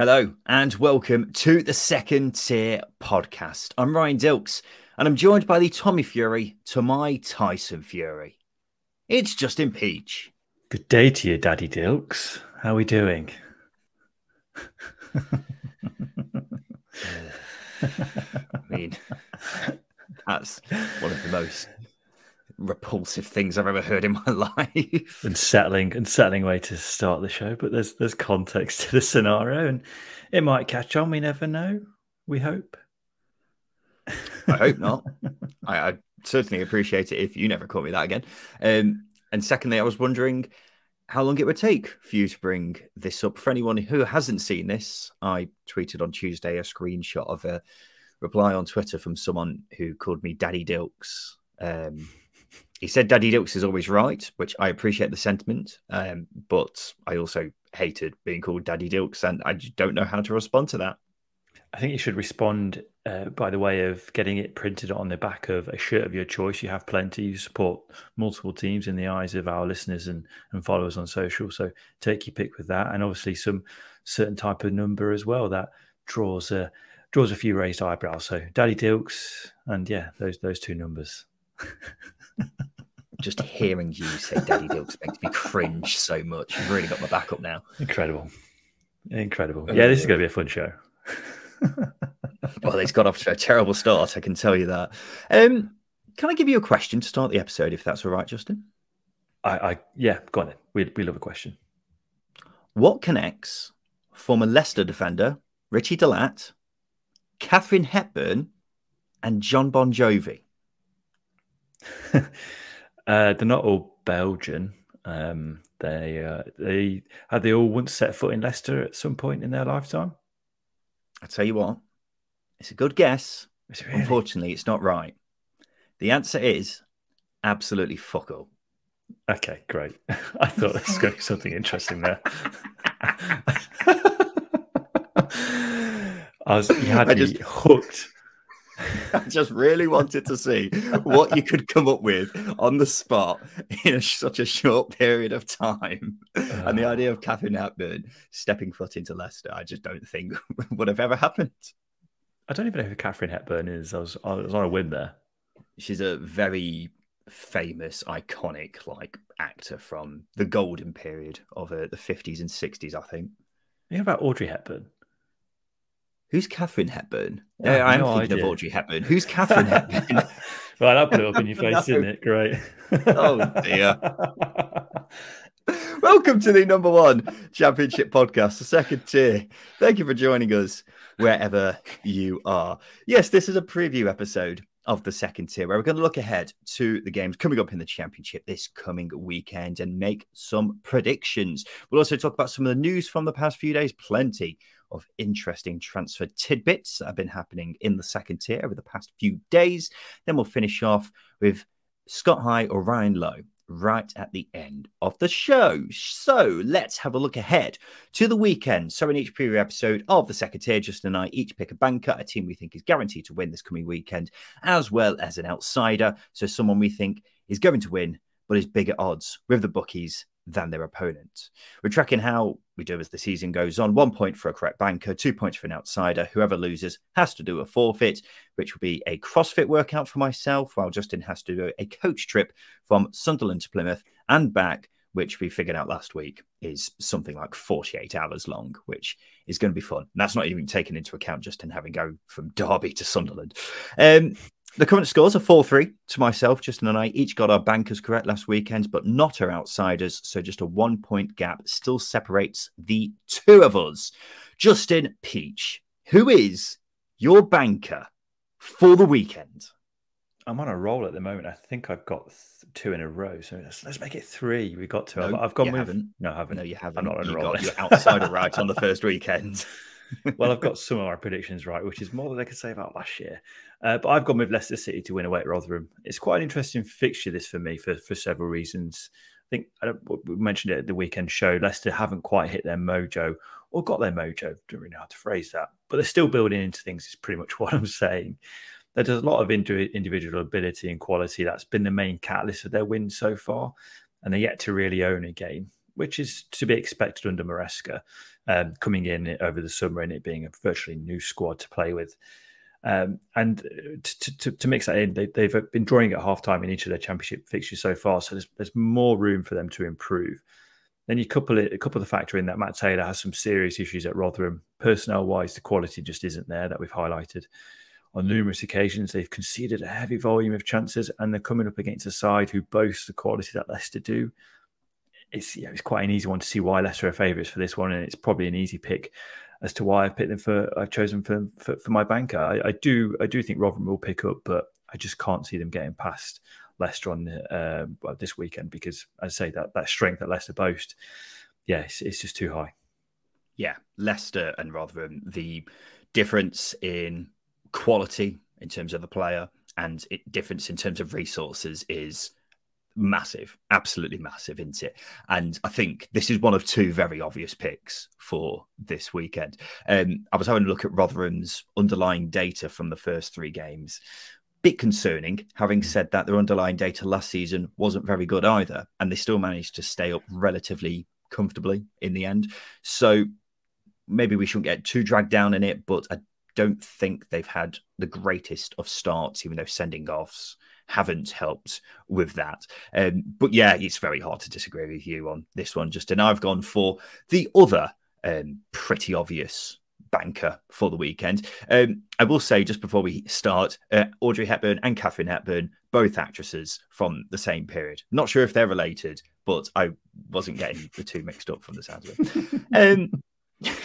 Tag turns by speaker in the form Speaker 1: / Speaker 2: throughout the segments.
Speaker 1: Hello and welcome to the second tier podcast. I'm Ryan Dilks and I'm joined by the Tommy Fury to my Tyson Fury. It's Justin Peach.
Speaker 2: Good day to you, Daddy Dilks. How are we doing?
Speaker 1: I mean, that's one of the most repulsive things I've ever heard in my life.
Speaker 2: And unsettling, and unsettling way to start the show, but there's there's context to the scenario, and it might catch on. We never know. We hope.
Speaker 1: I hope not. I, I, certainly appreciate it if you never call me that again. Um, and secondly, I was wondering how long it would take for you to bring this up. For anyone who hasn't seen this, I tweeted on Tuesday a screenshot of a reply on Twitter from someone who called me Daddy Dilks. Um, he said Daddy Dilks is always right, which I appreciate the sentiment, um, but I also hated being called Daddy Dilks, and I don't know how to respond to that.
Speaker 2: I think you should respond uh, by the way of getting it printed on the back of a shirt of your choice. You have plenty. You support multiple teams in the eyes of our listeners and, and followers on social. So take your pick with that, and obviously some certain type of number as well that draws a draws a few raised eyebrows. So Daddy Dilks, and yeah, those those two numbers.
Speaker 1: Just hearing you say Daddy Dilks makes me cringe so much. You've really got my back up now.
Speaker 2: Incredible. Incredible. Yeah, this is going to be a fun show.
Speaker 1: well, it's got off to a terrible start, I can tell you that. Um, can I give you a question to start the episode, if that's all right, Justin?
Speaker 2: I, I yeah, go on then. We, we love a question.
Speaker 1: What connects former Leicester defender Richie De Laet, Katharine Hepburn, and John Bon Jovi?
Speaker 2: uh, they're not all Belgian. Um, they uh, they had they all once set foot in Leicester at some point in their lifetime.
Speaker 1: I tell you what, it's a good guess. Really? Unfortunately, it's not right. The answer is absolutely fuck all.
Speaker 2: Okay, great. I thought there was going to be something interesting there. I was, you had I me just... hooked
Speaker 1: I just really wanted to see what you could come up with on the spot in a, such a short period of time. Uh, and the idea of Katharine Hepburn stepping foot into Leicester, I just don't think would have ever happened.
Speaker 2: I don't even know who Katharine Hepburn is. I was, I was on a whim there.
Speaker 1: She's a very famous, iconic like actor from the golden period of uh, the 50s and 60s, I think.
Speaker 2: You about Audrey Hepburn?
Speaker 1: Who's Katharine Hepburn? Yeah, I'm no thinking idea. of Audrey Hepburn. Who's Katharine Hepburn?
Speaker 2: right, I'll put it up in your face, no. isn't it? Great.
Speaker 1: oh dear. Welcome to the number one championship podcast, the second tier. Thank you for joining us wherever you are. Yes, this is a preview episode of the second tier where we're going to look ahead to the games coming up in the championship this coming weekend and make some predictions. We'll also talk about some of the news from the past few days, plenty of interesting transfer tidbits that have been happening in the second tier over the past few days. Then we'll finish off with Scott High or Ryan Lowe right at the end of the show. So let's have a look ahead to the weekend. So in each preview episode of the second tier, Justin and I each pick a banker, a team we think is guaranteed to win this coming weekend, as well as an outsider. So someone we think is going to win, but is bigger odds with the bookies than their opponent. We're tracking how we do as the season goes on. One point for a correct banker, two points for an outsider. Whoever loses has to do a forfeit, which will be a CrossFit workout for myself, while Justin has to do a coach trip from Sunderland to Plymouth and back, which we figured out last week is something like 48 hours long, which is going to be fun. And that's not even taken into account Justin having to go from Derby to Sunderland. Um, the current scores are 4 3 to myself. Justin and I each got our bankers correct last weekend, but not our outsiders. So just a one point gap still separates the two of us. Justin Peach, who is your banker for the weekend?
Speaker 2: I'm on a roll at the moment. I think I've got two in a row. So let's, let's make it three. We got two. No, I've, I've gone with.
Speaker 1: Haven't.
Speaker 2: No, I haven't.
Speaker 1: No, you haven't. I'm not on a roll. Got your outsider right on the first weekend.
Speaker 2: well, I've got some of my predictions right, which is more than I could say about last year. Uh, but I've gone with Leicester City to win away at Rotherham. It's quite an interesting fixture, this for me, for, for several reasons. I think I we mentioned it at the weekend show. Leicester haven't quite hit their mojo or got their mojo. Don't really know how to phrase that, but they're still building into things. Is pretty much what I'm saying. There's a lot of individual ability and quality that's been the main catalyst of their wins so far, and they're yet to really own a game. Which is to be expected under Maresca, um, coming in over the summer and it being a virtually new squad to play with. Um, and to, to, to, mix that in, they, have been drawing at half time in each of their championship fixtures so far. So there's, there's more room for them to improve. Then you couple it, a couple the factor in that Matt Taylor has some serious issues at Rotherham. Personnel wise, the quality just isn't there that we've highlighted. On numerous occasions, they've conceded a heavy volume of chances and they're coming up against a side who boasts the quality that Leicester do. It's, yeah, it's quite an easy one to see why Leicester are favourites for this one, and it's probably an easy pick as to why I've picked them for I've chosen for for, for my banker. I, I, do I do think Rotherham will pick up, but I just can't see them getting past Leicester on uh, well, this weekend because I say that that strength that Leicester boast, yeah, it's, it's just too high.
Speaker 1: Yeah, Leicester and Rotherham, the difference in quality in terms of the player and it, difference in terms of resources is massive, absolutely massive, isn't it? And I think this is one of two very obvious picks for this weekend. Um, I was having a look at Rotherham's underlying data from the first three games. Bit concerning, having said that, their underlying data last season wasn't very good either, and they still managed to stay up relatively comfortably in the end. So maybe we shouldn't get too dragged down in it, but I don't think they've had the greatest of starts, even though sending offs haven't helped with that. Um, but yeah, it's very hard to disagree with you on this one, Justin. I've gone for the other um, pretty obvious banker for the weekend. Um, I will say just before we start, uh, Audrey Hepburn and Katharine Hepburn, both actresses from the same period. Not sure if they're related, but I wasn't getting the two mixed up from the sounds of it. um,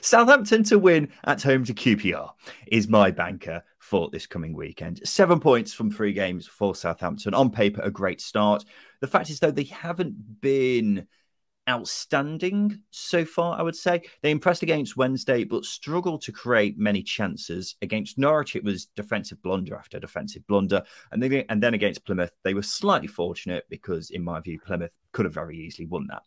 Speaker 1: Southampton to win at home to QPR is my banker for this coming weekend. Seven points from three games for Southampton. On paper, a great start. The fact is, though, they haven't been outstanding so far, I would say. They impressed against Wednesday, but struggled to create many chances. Against Norwich, it was defensive blunder after defensive blunder. And then, and then against Plymouth, they were slightly fortunate because, in my view, Plymouth could have very easily won that.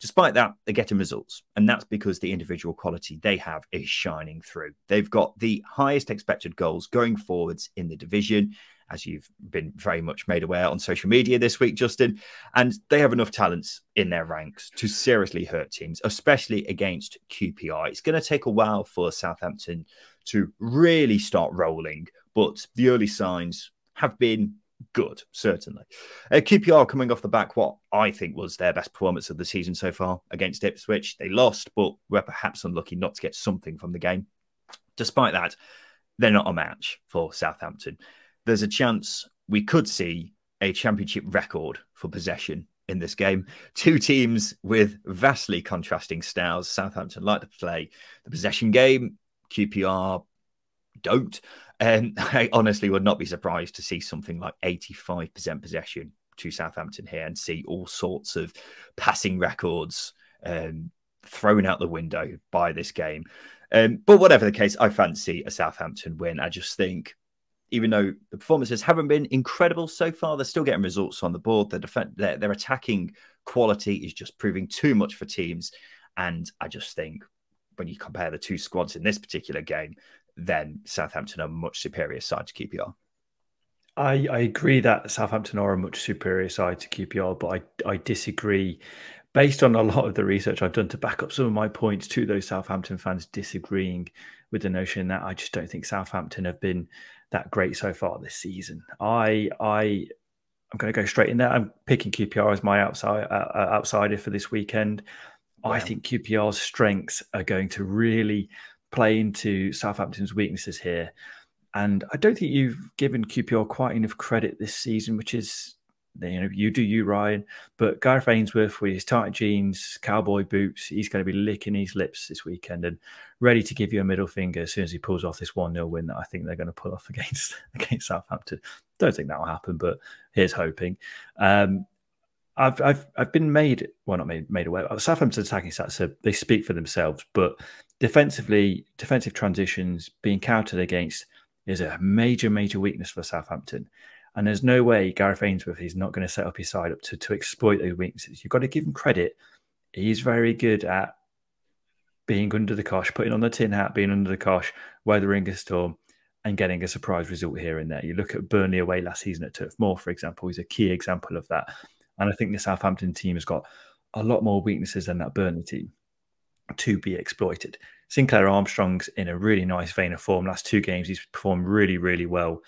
Speaker 1: Despite that, they're getting results. And that's because the individual quality they have is shining through. They've got the highest expected goals going forwards in the division, as you've been very much made aware on social media this week, Justin. And they have enough talents in their ranks to seriously hurt teams, especially against QPR. It's going to take a while for Southampton to really start rolling, but the early signs have been good, certainly. Uh, QPR coming off the back, what I think was their best performance of the season so far against Ipswich. They lost, but were perhaps unlucky not to get something from the game. Despite that, they're not a match for Southampton. There's a chance we could see a championship record for possession in this game. Two teams with vastly contrasting styles. Southampton like to play the possession game. QPR don't. And I honestly would not be surprised to see something like 85% possession to Southampton here and see all sorts of passing records um, thrown out the window by this game. Um, but whatever the case, I fancy a Southampton win. I just think, even though the performances haven't been incredible so far, they're still getting results on the board. Their, their, their attacking quality is just proving too much for teams. And I just think when you compare the two squads in this particular game, then Southampton are a much superior side to QPR.
Speaker 2: I, I agree that Southampton are a much superior side to QPR, but I, I disagree. Based on a lot of the research I've done to back up some of my points to those Southampton fans disagreeing with the notion that I just don't think Southampton have been that great so far this season. I I I'm going to go straight in there. I'm picking QPR as my outside uh, uh, outsider for this weekend. Wow. I think QPR's strengths are going to really play into Southampton's weaknesses here. And I don't think you've given QPR quite enough credit this season, which is you know you do you Ryan, but Gareth Ainsworth with his tight jeans, cowboy boots, he's going to be licking his lips this weekend and ready to give you a middle finger as soon as he pulls off this one 0 win that I think they're going to pull off against against Southampton. Don't think that will happen, but here's hoping. Um, I've I've I've been made well not made made aware. Southampton's attacking stats they speak for themselves, but defensively, defensive transitions being countered against is a major, major weakness for Southampton. And there's no way Gareth Ainsworth is not going to set up his side up to, to exploit those weaknesses. You've got to give him credit. He's very good at being under the cosh, putting on the tin hat, being under the cosh, weathering a storm, and getting a surprise result here and there. You look at Burnley away last season at Turf Moor, for example, he's a key example of that. And I think the Southampton team has got a lot more weaknesses than that Burnley team to be exploited. Sinclair Armstrong's in a really nice vein of form. Last two games, he's performed really, really well.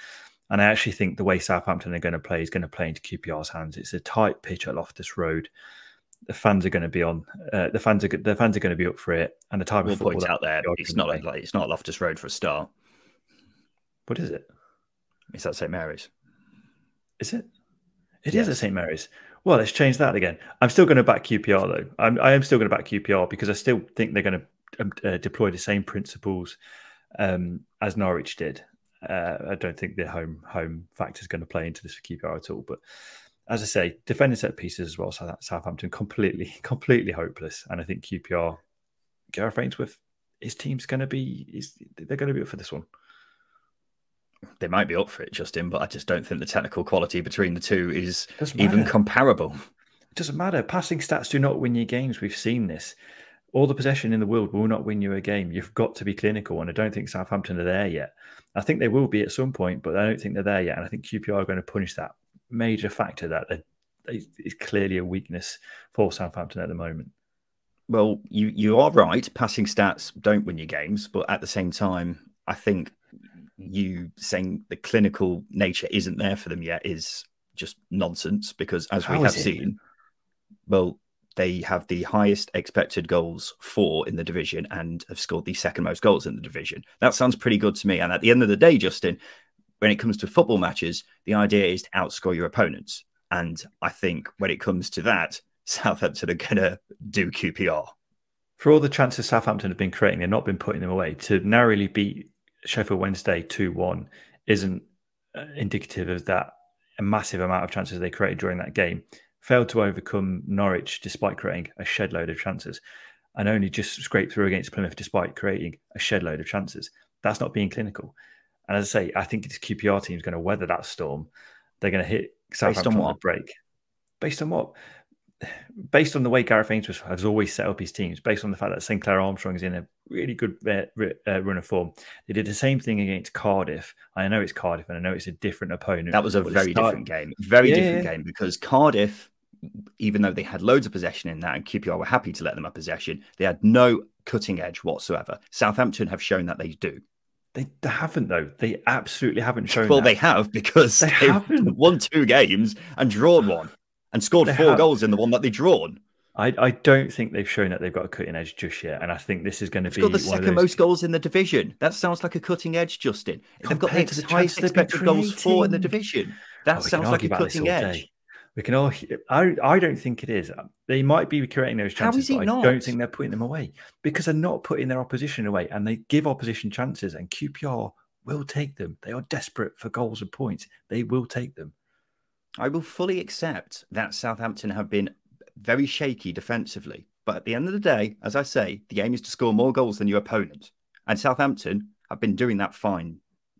Speaker 2: And I actually think the way Southampton are going to play is going to play into QPR's hands. It's a tight pitch at Loftus Road. The fans are going to be on. Uh, the fans are the fans are going to be up for it. And the type
Speaker 1: we'll
Speaker 2: of football
Speaker 1: point out there, it's not like, like, it's not Loftus Road for a start.
Speaker 2: What is it?
Speaker 1: It's at St Mary's.
Speaker 2: Is it? It yes. is at St Mary's. Well, let's change that again. I'm still going to back QPR though. I'm, I am still going to back QPR because I still think they're going to um, uh, deploy the same principles um, as Norwich did. Uh, I don't think the home home factor is going to play into this for QPR at all. But as I say, defending set pieces as well. So that Southampton completely completely hopeless, and I think QPR, Gareth Ainsworth, his team's going to be is they're going to be up for this one
Speaker 1: they might be up for it, Justin, but I just don't think the technical quality between the two is even comparable.
Speaker 2: It doesn't matter. Passing stats do not win you games. We've seen this. All the possession in the world will not win you a game. You've got to be clinical, and I don't think Southampton are there yet. I think they will be at some point, but I don't think they're there yet. And I think QPR are going to punish that major factor that is clearly a weakness for Southampton at the moment.
Speaker 1: Well, you you are right. Passing stats don't win you games, but at the same time, I think you saying the clinical nature isn't there for them yet is just nonsense because as How we have seen, well, they have the highest expected goals for in the division and have scored the second most goals in the division. That sounds pretty good to me. And at the end of the day, Justin, when it comes to football matches, the idea is to outscore your opponents. And I think when it comes to that, Southampton are going to do QPR.
Speaker 2: For all the chances Southampton have been creating, they've not been putting them away. To narrowly beat Sheffield Wednesday 2 1 isn't uh, indicative of that a massive amount of chances they created during that game. Failed to overcome Norwich despite creating a shed load of chances, and only just scraped through against Plymouth despite creating a shed load of chances. That's not being clinical. And as I say, I think this QPR team is going to weather that storm. They're going to hit Southampton on the break. Based on what? Based on the way Gareth Ainsworth has always set up his teams, based on the fact that Sinclair Armstrong is in a really good uh, uh, run of form, they did the same thing against Cardiff. I know it's Cardiff, and I know it's a different opponent.
Speaker 1: That was a very different game, very yeah, different game because Cardiff, even though they had loads of possession in that, and QPR were happy to let them have possession, they had no cutting edge whatsoever. Southampton have shown that they do.
Speaker 2: They, they haven't though. They absolutely haven't shown.
Speaker 1: Well,
Speaker 2: that.
Speaker 1: they have because they haven't won two games and drawn one and scored they four have. goals in the one that they drawn.
Speaker 2: I, I don't think they've shown that they've got a cutting edge just yet, and I think this is going to be
Speaker 1: got the second those... most goals in the division. That sounds like a cutting edge, Justin. If they've got the, the highest expected goals for in the division. That oh, sounds like a cutting edge.
Speaker 2: We can all. I I don't think it is. They might be creating those chances, How is but not? I don't think they're putting them away because they're not putting their opposition away, and they give opposition chances. And QPR will take them. They are desperate for goals and points. They will take them.
Speaker 1: I will fully accept that Southampton have been very shaky defensively. But at the end of the day, as I say, the aim is to score more goals than your opponent. And Southampton have been doing that fine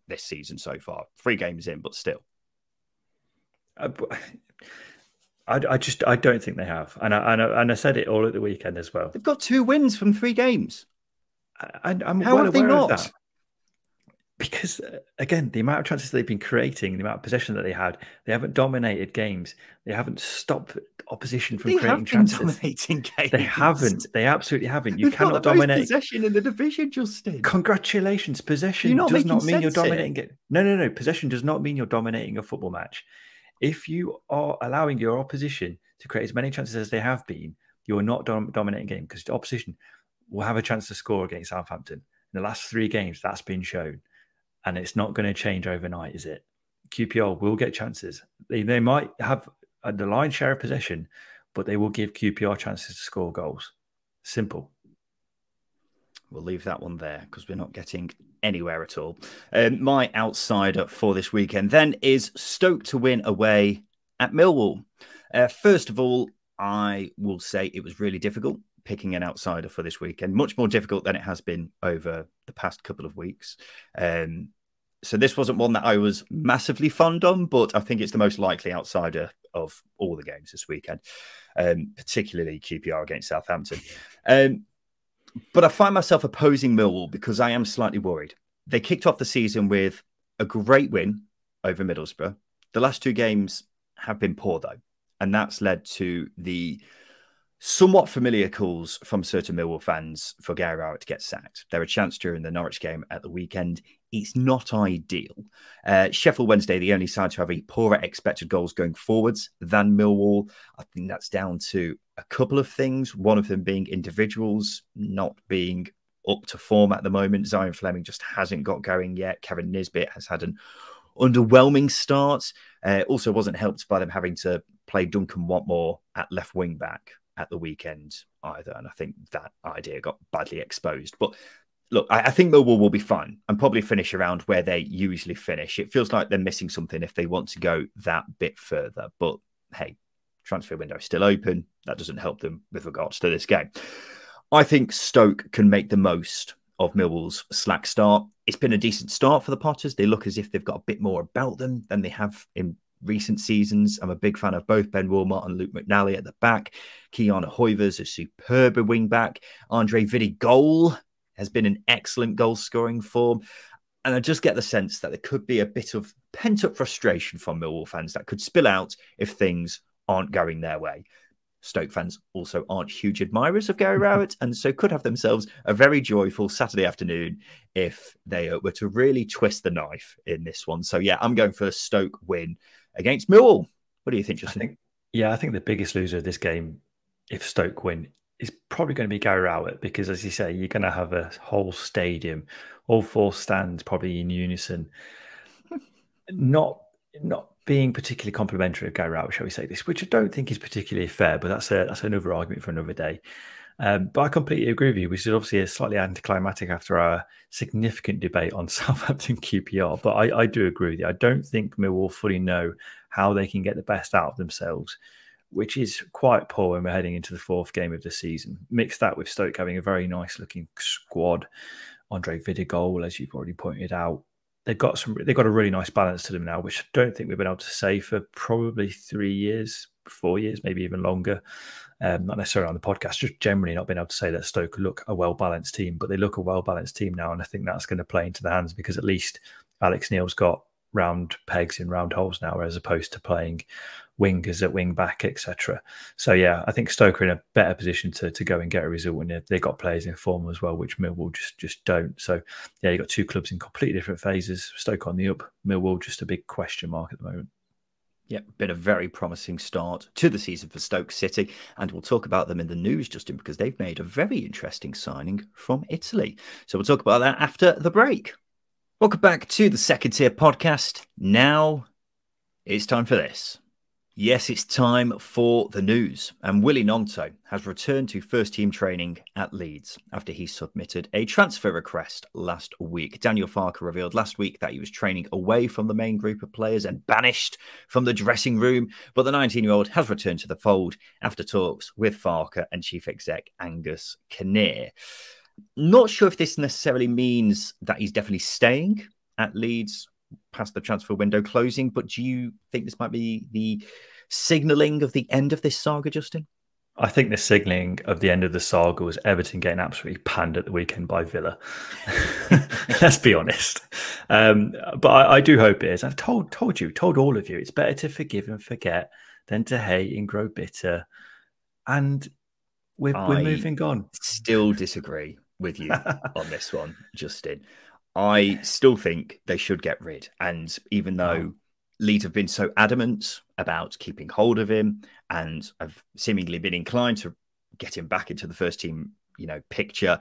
Speaker 1: this season so far. Three games in, but still.
Speaker 2: Uh, I, I, just I don't think they have, and I, and I, and I said it all at the weekend as well.
Speaker 1: They've got two wins from three games.
Speaker 2: I, am How well have they not? Because uh, again, the amount of chances they've been creating, the amount of possession that they had, they haven't dominated games. They haven't stopped opposition from
Speaker 1: they
Speaker 2: creating chances.
Speaker 1: Dominating games.
Speaker 2: They haven't. They absolutely haven't. You They've cannot dominate
Speaker 1: possession in the division, Justin.
Speaker 2: Congratulations, possession not does not mean you're dominating it. No, no, no. Possession does not mean you're dominating a football match. If you are allowing your opposition to create as many chances as they have been, you are not dom- dominating game because the opposition will have a chance to score against Southampton. In the last three games, that's been shown and it's not going to change overnight, is it? QPR will get chances. They, they might have a, the line share of possession, but they will give QPR chances to score goals. Simple.
Speaker 1: We'll leave that one there because we're not getting anywhere at all. Um, my outsider for this weekend then is Stoke to win away at Millwall. Uh, first of all, I will say it was really difficult picking an outsider for this weekend. Much more difficult than it has been over the past couple of weeks. Um, so this wasn't one that I was massively fond on, but I think it's the most likely outsider of all the games this weekend, um, particularly QPR against Southampton. Um, but I find myself opposing Millwall because I am slightly worried. They kicked off the season with a great win over Middlesbrough. The last two games have been poor, though. and that's led to the somewhat familiar calls from certain Millwall fans for Gary Rowett to get sacked. There were chance during the Norwich game at the weekend. It's not ideal. Uh, Sheffield Wednesday, the only side to have a poorer expected goals going forwards than Millwall. I think that's down to a couple of things. One of them being individuals not being up to form at the moment. Zian Flemming just hasn't got going yet. Kevin Nisbet has had an underwhelming start. Uh, also wasn't helped by them having to play Duncan Watmore at left wing back at the weekend either. And I think that idea got badly exposed. But look, I, I, think Millwall will be fine and probably finish around where they usually finish. It feels like they're missing something if they want to go that bit further. But hey, transfer window is still open. That doesn't help them with regards to this game. I think Stoke can make the most of Millwall's slack start. It's been a decent start for the Potters. They look as if they've got a bit more about them than they have in recent seasons. I'm a big fan of both Ben Wilmot and Luke McNally at the back. Ki-Jana Hoever's a superb wing back. Andre Vidigal has been an excellent goal scoring form. And I just get the sense that there could be a bit of pent up frustration from Millwall fans that could spill out if things aren't going their way. Stoke fans also aren't huge admirers of Gary Rowett and so could have themselves a very joyful Saturday afternoon if they uh, were to really twist the knife in this one. So, yeah, I'm going for a Stoke win against Millwall. What do you think, Justin?
Speaker 2: I think, yeah, I think the biggest loser of this game, if Stoke win, is probably going to be Gary Rowett because, as you say, you're going to have a whole stadium, all four stands probably in unison, not not being particularly complimentary of Gary Rowett, shall we say this, which I don't think is particularly fair, but that's a that's another argument for another day. Um, but I completely agree with you, which is obviously a slightly anticlimactic after our significant debate on Southampton QPR. But I, I do agree with you. I don't think Millwall fully know how they can get the best out of themselves, which is quite poor when we're heading into the fourth game of the season. Mix that with Stoke having a very nice looking squad. Andre Vidigal, as you've already pointed out, they've got some. They've got a really nice balance to them now, which I don't think we've been able to say for probably three years, four years, maybe even longer um, not necessarily on the podcast, just generally not being able to say that Stoke look a well balanced team, but they look a well balanced team now, and I think that's going to play into the hands because at least Alex Neil's got round pegs in round holes now, as opposed to playing wingers at wing back, etc. So yeah, I think Stoke are in a better position to, to go and get a result when they've got players in form as well, which Millwall just just don't. So yeah, you got two clubs in completely different phases. Stoke on the up, Millwall just a big question mark at the moment.
Speaker 1: Yep, been a very promising start to the season for Stoke City, and we'll talk about them in the news, Justin, because they've made a very interesting signing from Italy. So we'll talk about that after the break. Welcome back to the Second Tier Podcast. Now it's time for this. Yes, it's time for the news. And Willy Gnonto has returned to first team training at Leeds after he submitted a transfer request last week. Daniel Farke revealed last week that he was training away from the main group of players and banished from the dressing room. But the 19 year old has returned to the fold after talks with Farke and chief exec Angus Kinnear. Not sure if this necessarily means that he's definitely staying at Leeds past the transfer window closing. But do you think this might be the signalling of the end of this saga, Justin?
Speaker 2: I think the signalling of the end of the saga was Everton getting absolutely panned at the weekend by Villa. Let's be honest. Um, but I, I, do hope it is. I've told told you, told all of you, it's better to forgive and forget than to hate and grow bitter. And we're, we're moving on.
Speaker 1: Still disagree with you on this one, Justin. I still think they should get rid. And even though oh. Leeds have been so adamant about keeping hold of him and have seemingly been inclined to get him back into the first team, you know, picture,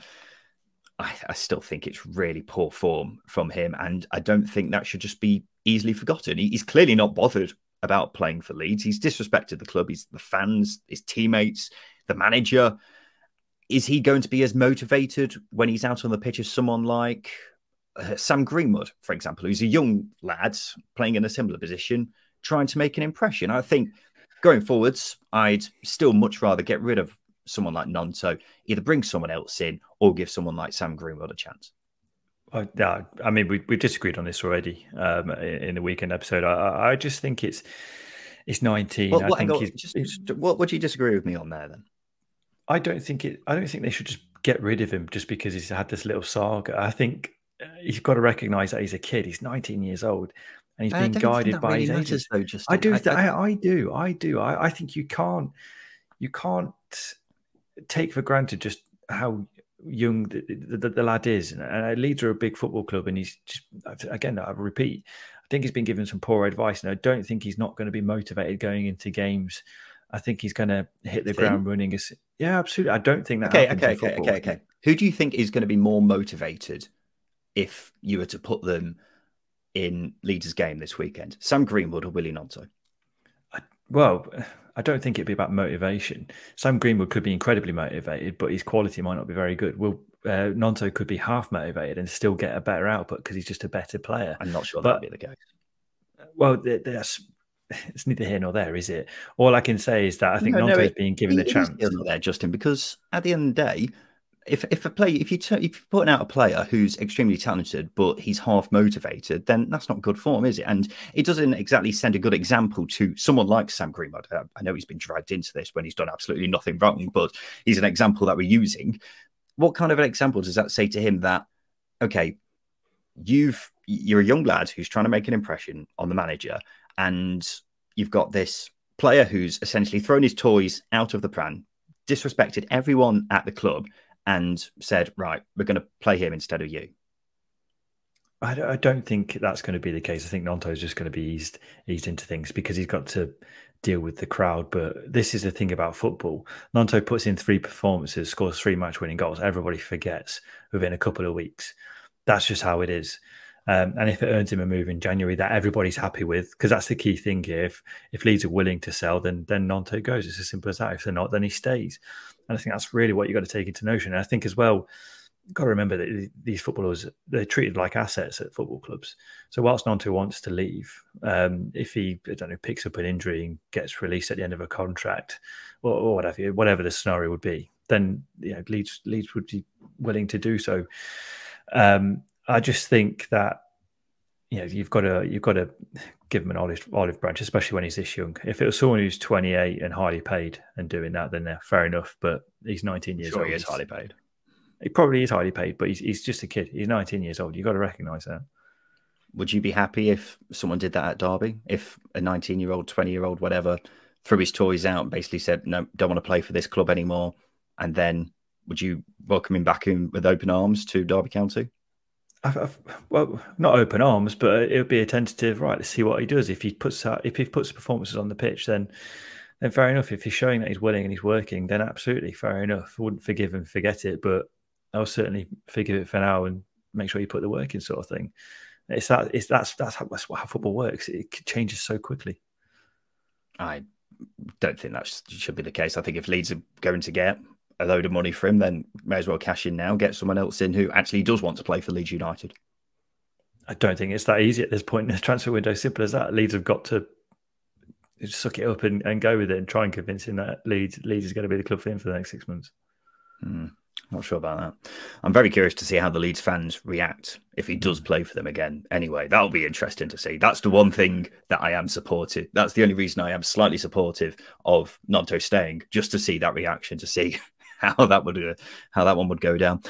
Speaker 1: I, I still think it's really poor form from him. And I don't think that should just be easily forgotten. He, he's clearly not bothered about playing for Leeds. He's disrespected the club, he's the fans, his teammates, the manager. Is he going to be as motivated when he's out on the pitch as someone like uh, Sam Greenwood, for example, who's a young lad playing in a similar position, trying to make an impression. I think going forwards, I'd still much rather get rid of someone like Gnonto, either bring someone else in or give someone like Sam Greenwood a chance.
Speaker 2: I, yeah, I mean, we, we've disagreed on this already um, in the weekend episode. I, I just think it's it's 19. Well, I think
Speaker 1: just, just, what would you disagree with me on there then?
Speaker 2: I don't think it. I don't think they should just get rid of him just because he's had this little saga. I think you've got to recognize that he's a kid. He's 19 years old and he's being guided by really his agents.
Speaker 1: Though, just
Speaker 2: I do, I, I, I, do, I do. I, I think you can't, you can't take for granted just how young the, the, the, lad is. And uh, Leeds are a big football club, and he's just again, I repeat, I think he's been given some poor advice, and I don't think he's not going to be motivated going into games. I think he's going to hit the ground running. Yeah, absolutely. I don't think that.
Speaker 1: Okay, okay, okay, okay, okay. Who do you think is going to be more motivated if you were to put them in Leeds' game this weekend? Sam Greenwood or Willy Gnonto?
Speaker 2: Well, I don't think it'd be about motivation. Sam Greenwood could be incredibly motivated, but his quality might not be very good. Will uh, Gnonto could be half motivated and still get a better output because he's just a better player.
Speaker 1: I'm not sure that'd be the case.
Speaker 2: Well, that's it's neither here nor there, is it? All I can say is that I think no, Gnonto no, is being given the chance.
Speaker 1: Not there, Justin, because at the end of the day, if if a play if you t- if you're putting out a player who's extremely talented but he's half motivated, then that's not good form, is it? And it doesn't exactly send a good example to someone like Sam Greenwood. Uh, I know he's been dragged into this when he's done absolutely nothing wrong, but he's an example that we're using. What kind of an example does that say to him that okay, you've you're a young lad who's trying to make an impression on the manager, and you've got this player who's essentially thrown his toys out of the pram, disrespected everyone at the club, and said, right, we're going to play him instead of you?
Speaker 2: I don't think that's going to be the case. I think Gnonto is just going to be eased eased into things because he's got to deal with the crowd. But this is the thing about football. Gnonto puts in three performances, scores three match winning goals. Everybody forgets within a couple of weeks. That's just how it is. Um, and if it earns him a move in January that everybody's happy with, because that's the key thing here. If if Leeds are willing to sell, then then Gnonto goes. It's as simple as that. If they're not, then he stays. And I think that's really what you've got to take into notion. And I think as well, got to remember that these footballers, they're treated like assets at football clubs. So whilst Gnonto wants to leave, um, if he, I don't know, picks up an injury and gets released at the end of a contract or, or whatever, whatever the scenario would be, then you know, Leeds, Leeds would be willing to do so. Um, I just think that you know you've got to you've got to give him an olive olive branch, especially when he's this young. If it was someone who's 28 and highly paid and doing that, then they're fair enough. But he's 19 years
Speaker 1: sure
Speaker 2: old.
Speaker 1: He is highly paid.
Speaker 2: He probably is highly paid, but he's he's just a kid. He's 19 years old. You've got to recognise that.
Speaker 1: Would you be happy if someone did that at Derby? If a 19 year old, 20 year old, whatever, threw his toys out and basically said, "No, don't want to play for this club anymore," and then would you welcome him back in with open arms to Derby County?
Speaker 2: I've, I've, well, not open arms, but it would be a tentative. Right, let's see what he does. If he puts out, if he puts performances on the pitch, then then fair enough. If he's showing that he's willing and he's working, then absolutely fair enough. I wouldn't forgive and forget it, but I'll certainly forgive it for now and make sure you put the work in, sort of thing. It's that. It's that's that's how, that's how football works. It changes so quickly.
Speaker 1: I don't think that should be the case. I think if Leeds are going to get a load of money for him, then may as well cash in now, get someone else in who actually does want to play for Leeds United.
Speaker 2: I don't think it's that easy at this point in the transfer window. Simple as that. Leeds have got to suck it up and, and go with it and try and convince him that Leeds Leeds is going to be the club for him for the next six months.
Speaker 1: Hmm. Not sure about that. I'm very curious to see how the Leeds fans react if he does play for them again. Anyway, that'll be interesting to see. That's the one thing that I am supportive. That's the only reason I am slightly supportive of Gnonto staying, just to see that reaction, to see how that would uh, how that one would go down.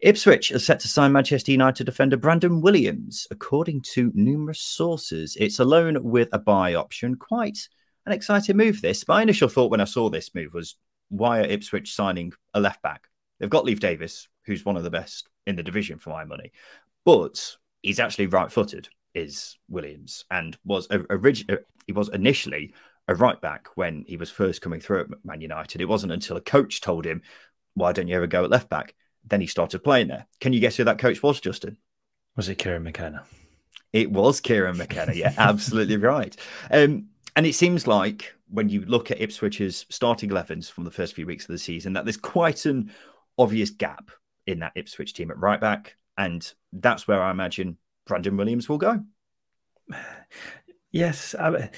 Speaker 1: Ipswich are set to sign Manchester United defender Brandon Williams, according to numerous sources. It's a loan with a buy option. Quite an exciting move. This. My initial thought when I saw this move was, why are Ipswich signing a left back? They've got Leif Davis, who's one of the best in the division for my money, but he's actually right-footed. Is Williams and was originally he was initially a right back when he was first coming through at Man United. It wasn't until a coach told him, "Why don't you ever go at left back?" Then he started playing there. Can you guess who that coach was, Justin?
Speaker 2: Was it Kieran McKenna?
Speaker 1: It was Kieran McKenna. Yeah, absolutely right. Um, and it seems like when you look at Ipswich's starting 11s from the first few weeks of the season, that there's quite an obvious gap in that Ipswich team at right back. And that's where I imagine Brandon Williams will go.
Speaker 2: Yes. I,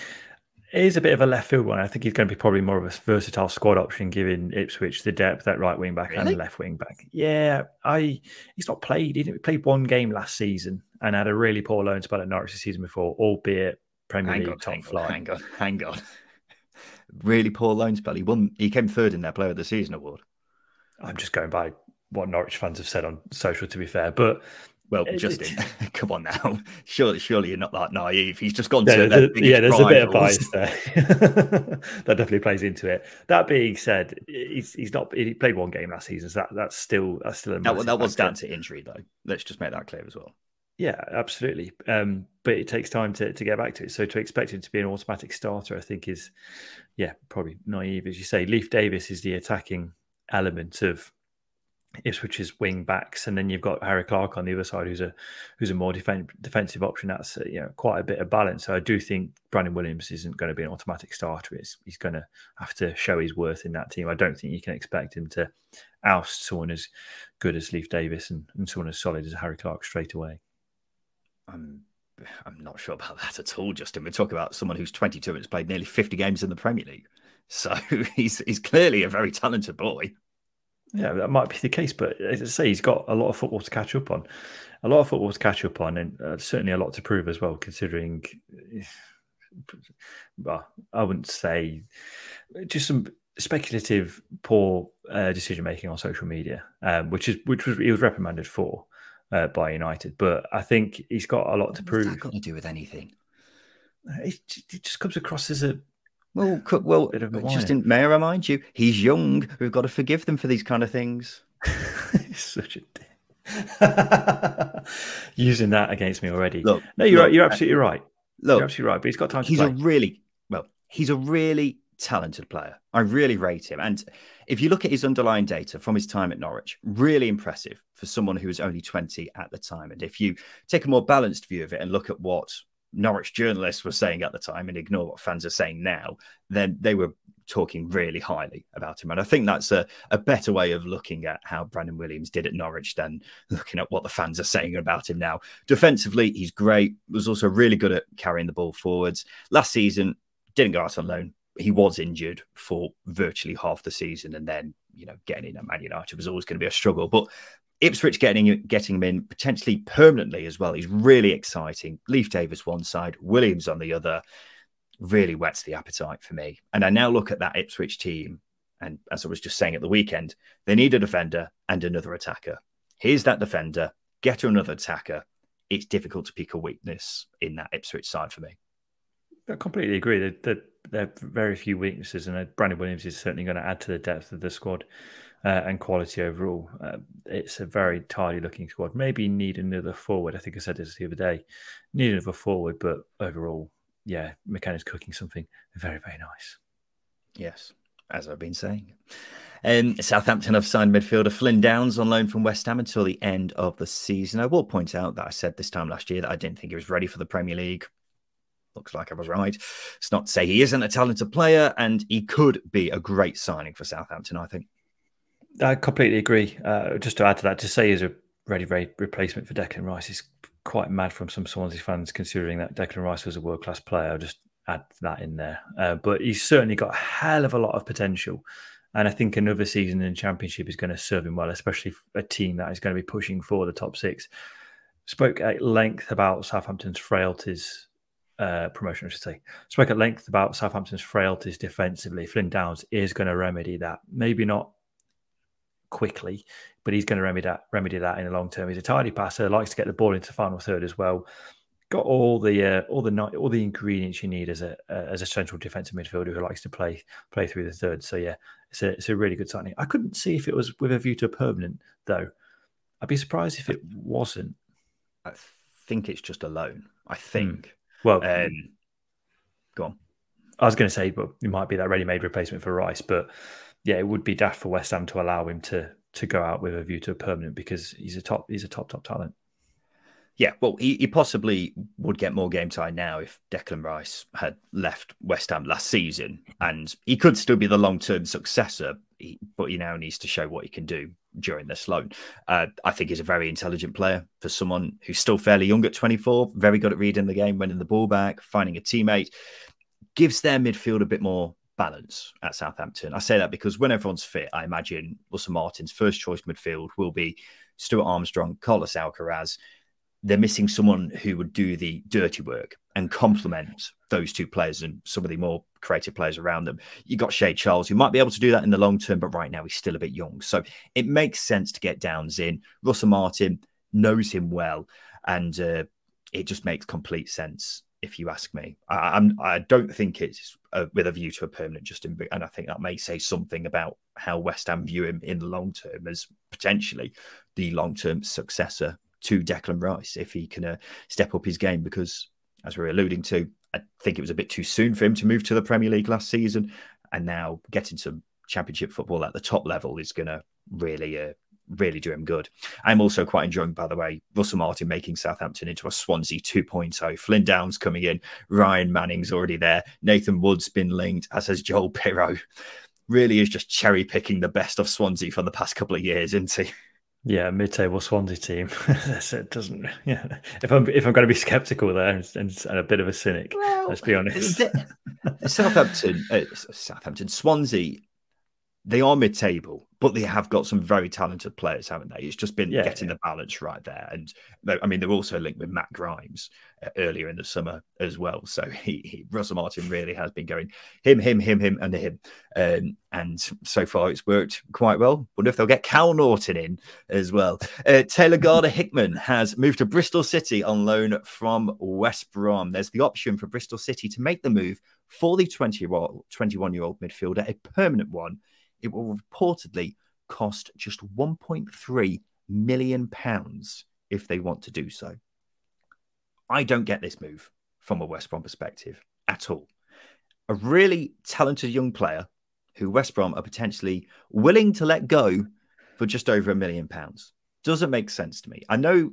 Speaker 2: it is a bit of a left field one. I think he's going to be probably more of a versatile squad option, giving Ipswich the depth that right wing back really? and left wing back. Yeah, I he's not played. He played one game last season and had a really poor loan spell at Norwich the season before, albeit Premier hang League on, top hang flight.
Speaker 1: Hang on, hang on. really poor loan spell. He won. He came third in their Player of the Season award.
Speaker 2: I'm just going by what Norwich fans have said on social. To be fair, but
Speaker 1: Well, Justin, come on now. Surely, surely you're not that naive. He's just gone
Speaker 2: yeah,
Speaker 1: to
Speaker 2: there's, yeah. There's
Speaker 1: rivals.
Speaker 2: a bit of bias there. that definitely plays into it. That being said, he's he's not. He played one game last season. So that that's still that's still a
Speaker 1: that, that was down to injury, though. Let's just make that clear as well.
Speaker 2: Yeah, absolutely. Um, but it takes time to, to get back to it. So to expect him to be an automatic starter, I think is, yeah, probably naive, as you say. Leif Davis is the attacking element of Ipswich's wing backs, and then you've got Harry Clarke on the other side, who's a who's a more defen- defensive option. That's you know quite a bit of balance. So I do think Brandon Williams isn't going to be an automatic starter. It's, he's going to have to show his worth in that team. I don't think you can expect him to oust someone as good as Leif Davis and, and someone as solid as Harry Clarke straight away.
Speaker 1: I'm I'm not sure about that at all, Justin. We're talking about someone who's 22 and has played nearly 50 games in the Premier League. So he's he's clearly a very talented boy.
Speaker 2: Yeah, that might be the case, but as I say, he's got a lot of football to catch up on. A lot of football to catch up on, and uh, certainly a lot to prove as well, considering. Well, I wouldn't say just some speculative, poor uh, decision making on social media, um, which is which was he was reprimanded for uh, by United. But I think he's got a lot to
Speaker 1: What's
Speaker 2: prove.
Speaker 1: that got to do with anything?
Speaker 2: It, it just comes across as a
Speaker 1: Well, well,
Speaker 2: a
Speaker 1: Justin, may I remind you, he's young. We've got to forgive them for these kind of things.
Speaker 2: He's such a dick. Using that against me already.
Speaker 1: Look,
Speaker 2: no, you're
Speaker 1: look,
Speaker 2: right. You're uh, absolutely right. You're absolutely right. But he's got time to
Speaker 1: he's
Speaker 2: play.
Speaker 1: a really well he's a really talented player i really rate him and if you look at his underlying data from his time at norwich really impressive for someone who was only 20 at the time and if you take a more balanced view of it and look at what norwich journalists were saying at the time and ignore what fans are saying now then they were talking really highly about him and i think that's a, a better way of looking at how brandon williams did at norwich than looking at what the fans are saying about him now defensively he's great was also really good at carrying the ball forwards last season didn't go out on loan. He was injured for virtually half the season, and then you know getting in at Man United was always going to be a struggle. But Ipswich getting getting him in potentially permanently as well. He's really exciting. Leif Davis one side, Williams on the other, really whets the appetite for me. And I now look at that Ipswich team, and as I was just saying at the weekend, they need a defender and another attacker. Here's that defender. Get another attacker. It's difficult to pick a weakness in that Ipswich side for me.
Speaker 2: I completely agree. That there, there are very few weaknesses, and uh, Brandon Williams is certainly going to add to the depth of the squad uh, and quality overall. Uh, it's a very tidy looking squad. Maybe need another forward. I think I said this the other day. Need another forward, but overall, yeah, McKenna's cooking something very, very nice.
Speaker 1: Yes, as I've been saying. Um, Southampton have signed midfielder Flynn Downes on loan from West Ham until the end of the season. I will point out that I said this time last year that I didn't think he was ready for the Premier League. Looks like I was right. It's not to say he isn't a talented player, and he could be a great signing for Southampton, I think.
Speaker 2: I completely agree. Uh, just to add to that, to say he's a ready, ready replacement for Declan Rice is quite mad from some Swansea fans, considering that Declan Rice was a world class player. I'll just add that in there. Uh, but he's certainly got a hell of a lot of potential. And I think another season in the Championship is going to serve him well, especially a team that is going to be pushing for the top six. Spoke at length about Southampton's frailties uh, promotion, I should say. Spoke at length about Southampton's frailties defensively. Flynn Downes is going to remedy that. Maybe not quickly, but he's going to remedy that. Remedy that in the long term. He's a tidy passer, likes to get the ball into the final third as well. Got all the uh, all the all the ingredients you need as a uh, as a central defensive midfielder who likes to play play through the third. So yeah, it's a it's a really good signing. I couldn't see if it was with a view to a permanent though. I'd be surprised if it wasn't.
Speaker 1: I think it's just a loan. I think.
Speaker 2: Well,
Speaker 1: Um, go on.
Speaker 2: I was going to say, but it might be that ready-made replacement for Rice, but yeah, it would be daft for West Ham to allow him to to go out with a view to a permanent because he's a top he's a top top talent.
Speaker 1: Yeah, well, he, he possibly would get more game time now if Declan Rice had left West Ham last season, and he could still be the long term successor. But he now needs to show what he can do during this loan. Uh, I think he's a very intelligent player for someone who's still fairly young at 24, very good at reading the game, winning the ball back, finding a teammate, gives their midfield a bit more balance at Southampton. I say that because when everyone's fit, I imagine Russell Martin's first choice midfield will be Stuart Armstrong, Carlos Alcaraz. They're missing someone who would do the dirty work and complement those two players and some of the more creative players around them. You got Shea Charles, who might be able to do that in the long term, but right now he's still a bit young. So it makes sense to get Downes in. Russell Martin, knows him well, and uh, it just makes complete sense. If you ask me, I, I'm I don't think it's uh, with a view to a permanent Justin, and I think that may say something about how West Ham view him in the long term as potentially the long term successor to Declan Rice if he can uh, step up his game. Because as we are alluding to, I think it was a bit too soon for him to move to the Premier League last season, and now getting some Championship football at the top level is going to really uh, really do him good. I'm also quite enjoying, by the way, Russell Martin making Southampton into a Swansea 2.0. Flynn Downes coming in, Ryan Manning's already there, Nathan Wood's been linked, as has Joel Piroe. Really is just cherry picking the best of Swansea for the past couple of years, isn't he?
Speaker 2: Yeah, mid-table Swansea team. it doesn't. Yeah, if I'm if I'm going to be sceptical there and, and, and a bit of a cynic, well, let's be honest.
Speaker 1: Southampton, uh, Southampton, Swansea, they are mid-table, but they have got some very talented players, haven't they? It's just been yeah, getting yeah. the balance right there. And I mean, they're also linked with Matt Grimes uh, earlier in the summer as well. So he, he, Russell Martin really has been going him, him, him, him, and him. Um, and so far, it's worked quite well. Wonder if they'll get Kyle Naughton in as well. Uh, Taylor Gardner Hickman has moved to Bristol City on loan from West Brom. There's the option for Bristol City to make the move for the 20 21 year old midfielder, a permanent one it will reportedly cost just 1.3 million pounds if they want to do so. I don't get this move from a West Brom perspective at all. A really talented young player who West Brom are potentially willing to let go for just over a million pounds doesn't make sense to me. I know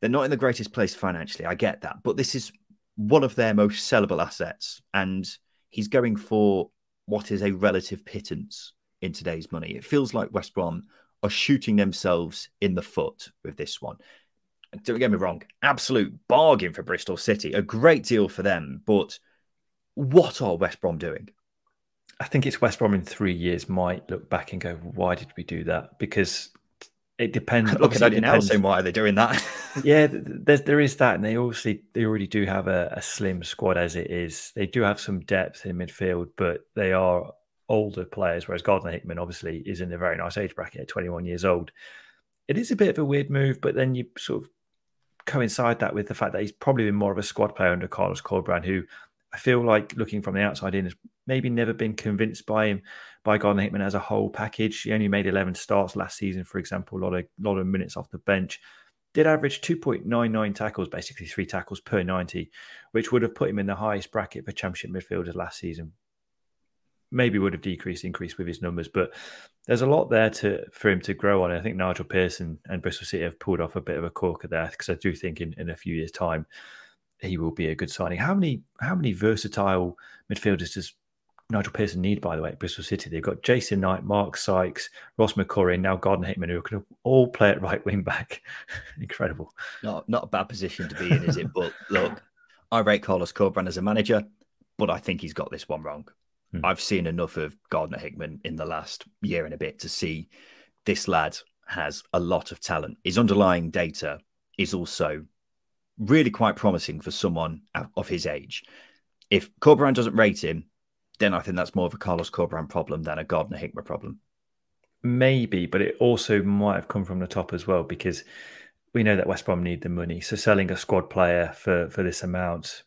Speaker 1: they're not in the greatest place financially. I get that, but this is one of their most sellable assets, and he's going for what is a relative pittance in today's money. It feels like West Brom are shooting themselves in the foot with this one. Don't get me wrong, absolute bargain for Bristol City, a great deal for them. But what are West Brom doing?
Speaker 2: I think it's West Brom in three years might look back and go, why did we do that? Because it depends.
Speaker 1: Look at that now, saying why are they doing that?
Speaker 2: yeah, there's there is that, and they obviously they already do have a, a, slim squad as it is. They do have some depth in midfield, but they are older players, whereas Gardner Hickman obviously is in a very nice age bracket at 21 years old. It is a bit of a weird move, but then you sort of coincide that with the fact that he's probably been more of a squad player under Carlos Corberán, who I feel like looking from the outside in has maybe never been convinced by him by Gardner Hickman as a whole package. He only made 11 starts last season, for example, a lot of lot of minutes off the bench. Did average 2.99 tackles, basically three tackles per 90, which would have put him in the highest bracket for championship midfielders last season maybe would have decreased, increased with his numbers, but there's a lot there to for him to grow on. I think Nigel Pearson and Bristol City have pulled off a bit of a corker there because I do think in, in a few years' time he will be a good signing. How many how many versatile midfielders does Nigel Pearson need, by the way, at Bristol City? They've got Jason Knight, Mark Sykes, Ross McCrorie, now Gardner Hickman, who can all play at right wing back. Incredible.
Speaker 1: Not not a bad position to be in, is it? But look, I rate Carlos Corberán as a manager, but I think he's got this one wrong. Hmm. I've seen enough of Gardner Hickman in the last year and a bit to see this lad has a lot of talent. His underlying data is also really quite promising for someone of his age. If Corberán doesn't rate him, then I think that's more of a Carlos Corberán problem than a Gardner Hickman problem.
Speaker 2: Maybe, but it also might have come from the top as well because we know that West Brom need the money. So selling a squad player for for this amount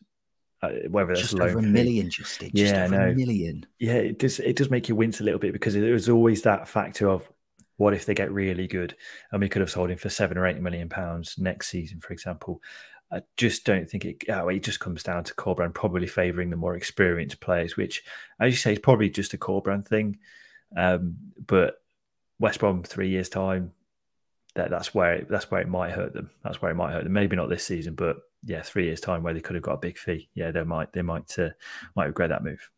Speaker 2: uh, whether that's
Speaker 1: just over a million, just, just yeah, over no. a million.
Speaker 2: Yeah, it does. It does make you wince a little bit because there was always that factor of what if they get really good, and we could have sold him for seven or eight million pounds next season, for example. I just don't think it. Oh, it just comes down to Corberán probably favouring the more experienced players, which, as you say, is probably just a Corberán thing. Um, but West Brom three years time, that that's where it, that's where it might hurt them. That's where it might hurt them. Maybe not this season, but yeah, three years time where they could have got a big fee. Yeah, they might they might uh, might regret that move.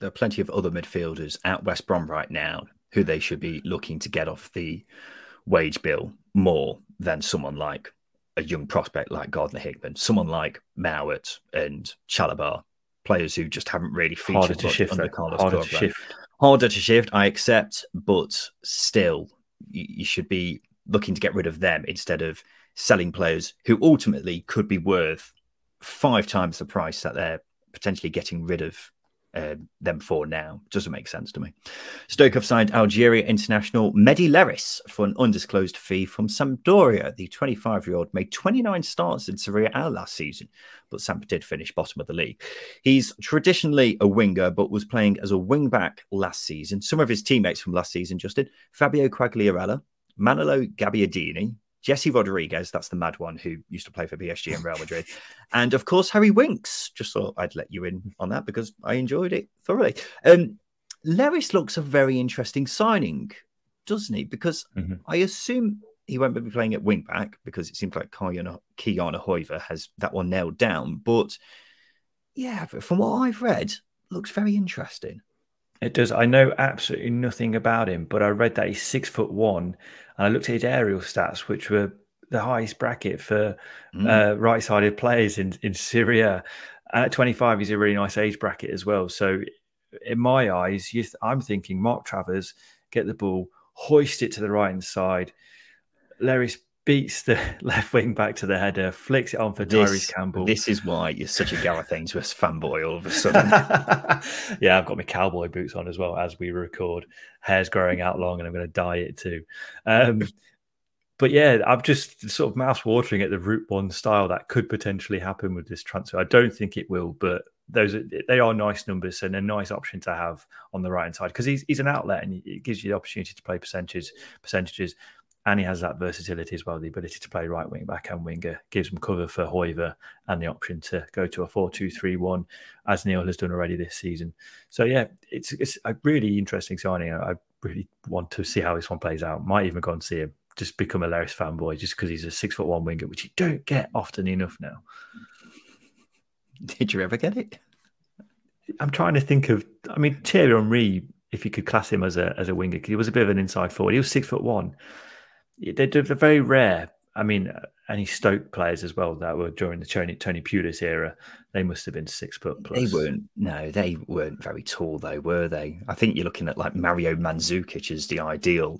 Speaker 1: There are plenty of other midfielders at West Brom right now who they should be looking to get off the wage bill more than someone like a young prospect like Gardner Hickman, someone like Mowatt and Chalobah, players who just haven't really featured
Speaker 2: harder to shift, under Carlos harder to shift.
Speaker 1: Harder to shift, I accept, but still, you, you should be looking to get rid of them instead of selling players who ultimately could be worth five times the price that they're potentially getting rid of uh, them for now. Doesn't make sense to me. Stoke have signed Algeria international Mehdi Leris for an undisclosed fee from Sampdoria. The 25 year old made 29 starts in Serie A last season, but Samp did finish bottom of the league. He's traditionally a winger, but was playing as a wing back last season. Some of his teammates from last season, Justin Fabio Quagliarella, Manolo Gabbiadini, Jesse Rodriguez, that's the mad one who used to play for PSG and Real Madrid. and of course, Harry Winks. Just thought I'd let you in on that because I enjoyed it thoroughly. Um, Leris looks a very interesting signing, doesn't he? Because mm-hmm. I assume he won't be playing at wing back because it seems like Ki-Jana Hoever has that one nailed down. But yeah, from what I've read, looks very interesting.
Speaker 2: It does. I know absolutely nothing about him, but I read that he's six foot one and I looked at his aerial stats, which were the highest bracket for mm. uh, right-sided players in in Serie A. And at 25, he's a really nice age bracket as well. So, in my eyes, th- I'm thinking Mark Travers get the ball, hoist it to the right hand side. Leris beats the left wing back to the header, flicks it on for this, Tyrese Campbell.
Speaker 1: This is why you're such a Gareth Ainsworth fanboy all of a sudden.
Speaker 2: yeah, I've got my cowboy boots on as well as we record. Hair's growing out long and I'm going to dye it too. Um, but yeah, I'm just sort of mouth watering at the Route One style that could potentially happen with this transfer. I don't think it will, but those are, they are nice numbers and a nice option to have on the right hand side because he's, he's an outlet and it gives you the opportunity to play percentages percentages and he has that versatility as well, the ability to play right wing back and winger, gives him cover for Hoever and the option to go to a 4 2 3 1, as Neil has done already this season. So, yeah, it's, it's a really interesting signing. I really want to see how this one plays out. Might even go and see him, just become a Leris fanboy just because he's a six foot one winger, which you don't get often enough now.
Speaker 1: Did you ever get it?
Speaker 2: I'm trying to think of, I mean, Thierry Henry, if you could class him as a as a winger, because he was a bit of an inside forward. He was six foot one they're, they're very rare. I mean, uh, any Stoke players as well that were during the Tony, Tony Pulis era, they must have been six foot plus.
Speaker 1: They weren't. No, they weren't very tall, though, were they? I think you're looking at like Mario Mandzukic as the ideal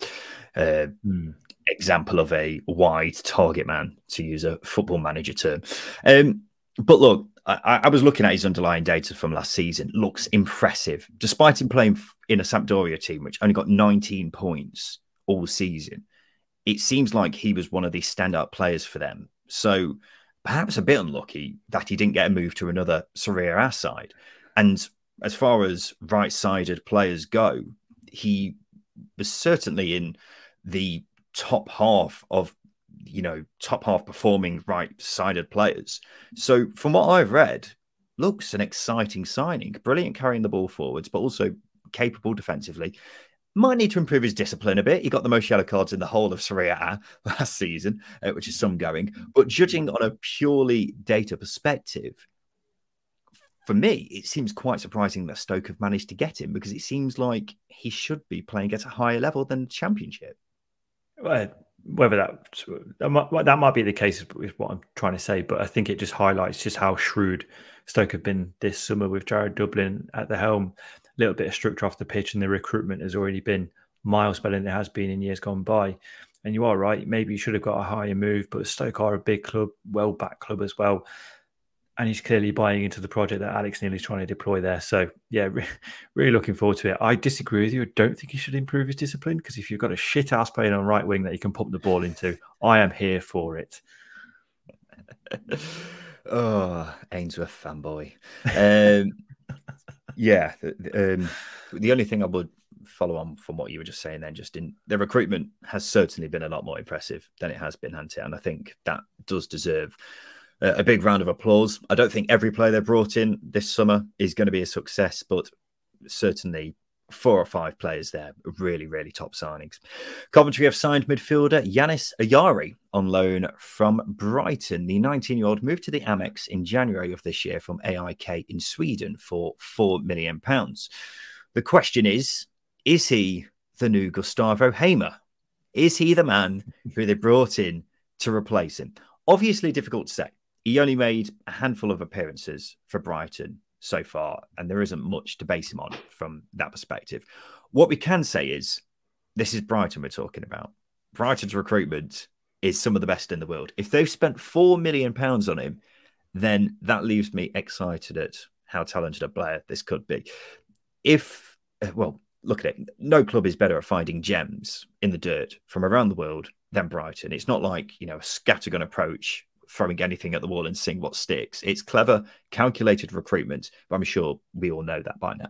Speaker 1: uh, hmm. example of a wide target man, to use a football manager term. Um, but look, I, I, was looking at his underlying data from last season. Looks impressive, despite him playing in a Sampdoria team which only got 19 points all season it seems like he was one of the standout players for them. So perhaps a bit unlucky that he didn't get a move to another Serie A side. And as far as right sided players go, he was certainly in the top half of you know top half performing right sided players. So from what I've read, looks an exciting signing. Brilliant carrying the ball forwards, but also capable defensively might need to improve his discipline a bit. He got the most yellow cards in the whole of Serie A last season, uh, which is some going. But judging on a purely data perspective, for me, it seems quite surprising that Stoke have managed to get him because it seems like he should be playing at a higher level than Championship.
Speaker 2: Well, whether that that might, that might be the case is what I'm trying to say, but I think it just highlights just how shrewd Stoke have been this summer with Jared Dublin at the helm little bit of structure off the pitch, and the recruitment has already been miles better than it has been in years gone by. And you are right, maybe you should have got a higher move, but Stoke are a big club, well backed club as well. And he's clearly buying into the project that Alex Neil is trying to deploy there. So, yeah, re- really looking forward to it. I disagree with you. I don't think he should improve his discipline because if you've got a shit ass playing on right wing that you can pump the ball into, I am here for it.
Speaker 1: oh, Ainsworth fanboy. Um, yeah, um, the only thing I would follow on from what you were just saying then, just in the recruitment has certainly been a lot more impressive than it has been, Hante, and I think that does deserve a, a big round of applause. I don't think every player they brought in this summer is going to be a success, but certainly four or five players there, really, really top signings. Coventry have signed midfielder Yasin Ayari on loan from Brighton. The 19 year old moved to the Amex in January of this year from AIK in Sweden for £4 million. The question is is he the new Gustavo Hamer? Is he the man who they brought in to replace him? Obviously, difficult to say. He only made a handful of appearances for Brighton so far, and there isn't much to base him on from that perspective. What we can say is this is Brighton we're talking about. Brighton's recruitment is some of the best in the world. If they've spent four million pounds on him, then that leaves me excited at how talented a player this could be. If, uh, well, look at it, no club is better at finding gems in the dirt from around the world than Brighton. It's not like, you know, a scattergun approach, throwing anything at the wall and seeing what sticks. It's clever, calculated recruitment, but I'm sure we all know that by now.